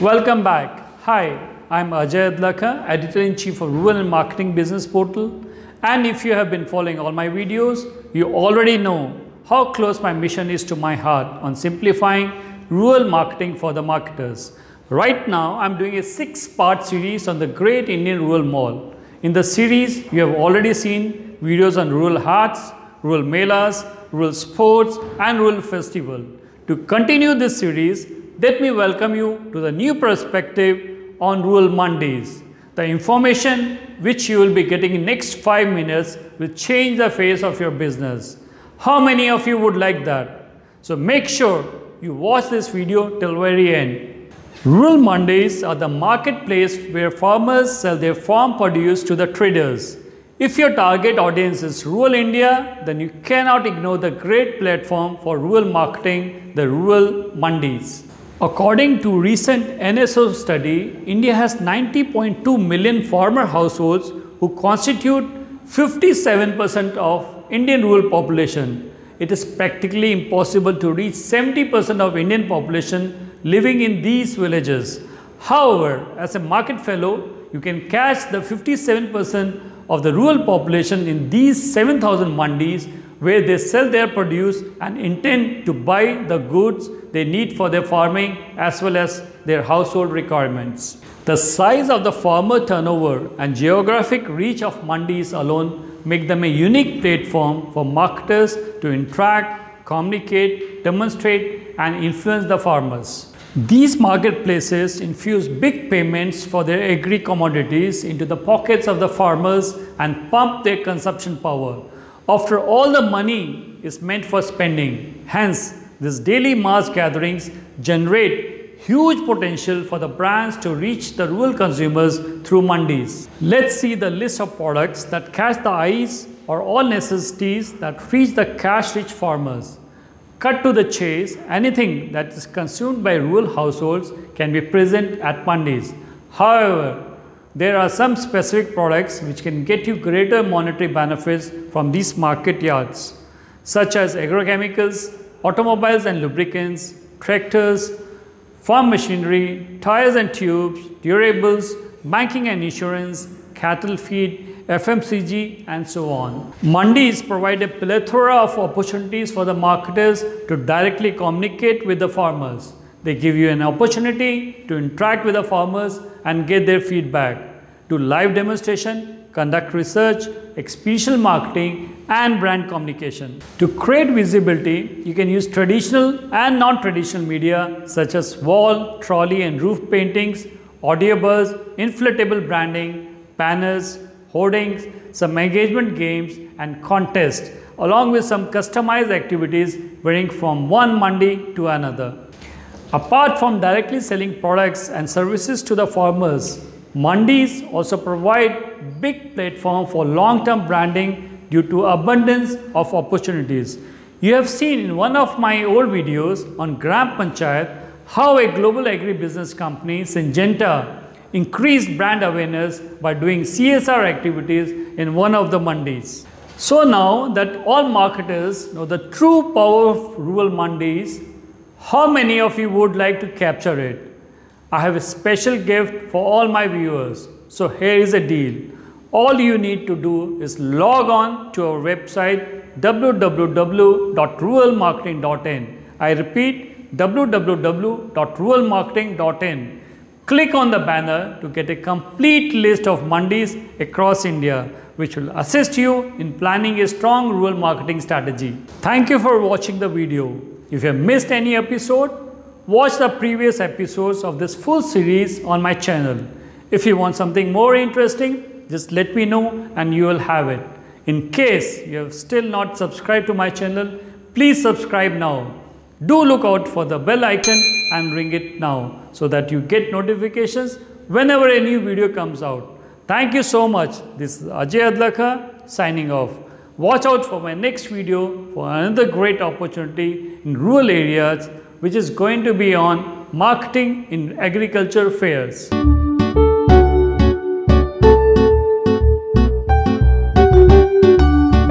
Welcome back. Hi, I'm Ajay Adlakha, Editor-in-Chief of Rural and Marketing Business Portal. And if you have been following all my videos, you already know how close my mission is to my heart on simplifying rural marketing for the marketers. Right now, I'm doing a six-part series on the Great Indian Rural Mall. In the series, you have already seen videos on rural haats, rural melas, rural sports and rural festival. To continue this series, let me welcome you to the new perspective on rural Mandis. The information which you will be getting in next 5 minutes will change the face of your business. How many of you would like that? So make sure you watch this video till very end. Rural Mandis are the marketplace where farmers sell their farm produce to the traders. If your target audience is rural India, then you cannot ignore the great platform for rural marketing, the Rural Mandis. According to recent NSO study, India has 90.2 million farmer households who constitute 57% of Indian rural population. It is practically impossible to reach 70% of Indian population living in these villages. However, as a market fellow, you can catch the 57% of the rural population in these 7000 mandis where they sell their produce and intend to buy the goods they need for their farming as well as their household requirements. The size of the farmer turnover and geographic reach of mandis alone make them a unique platform for marketers to interact, communicate, demonstrate and influence the farmers. These marketplaces infuse big payments for their agri commodities into the pockets of the farmers and pump their consumption power. After all the money is meant for spending, hence these daily mass gatherings generate huge potential for the brands to reach the rural consumers through mandis. Let's see the list of products that catch the eyes or all necessities that reach the cash-rich farmers. Cut to the chase, anything that is consumed by rural households can be present at mandis. However, there are some specific products which can get you greater monetary benefits from these market yards, such as agrochemicals, automobiles and lubricants, tractors, farm machinery, tires and tubes, durables, banking and insurance, cattle feed, FMCG and so on. Mandis provide a plethora of opportunities for the marketers to directly communicate with the farmers. They give you an opportunity to interact with the farmers and get their feedback, do live demonstration, conduct research, experiential marketing and brand communication. To create visibility, you can use traditional and non-traditional media such as wall, trolley and roof paintings, audio buzz, inflatable branding, banners, hoardings, some engagement games and contests along with some customized activities varying from one mandi to another. Apart from directly selling products and services to the farmers, Mandis also provide big platform for long-term branding due to abundance of opportunities. You have seen in one of my old videos on Gram Panchayat how a global agribusiness company, Syngenta, increased brand awareness by doing CSR activities in one of the mandis. So now that all marketers know the true power of rural mandis, how many of you would like to capture it? I have a special gift for all my viewers. So here is a deal. All you need to do is log on to our website www.ruralmarketing.in. I repeat www.ruralmarketing.in. Click on the banner to get a complete list of mandis across India which will assist you in planning a strong rural marketing strategy. Thank you for watching the video. If you have missed any episode, Watch the previous episodes of this full series on my channel. If you want something more interesting, just let me know and you will have it. In case you have still not subscribed to my channel, please subscribe now. Do look out for the bell icon and ring it now so that you get notifications whenever a new video comes out. Thank you so much. This is Ajay Adlakha signing off. Watch out for my next video for another great opportunity in rural areas which is going to be on marketing in agriculture fairs.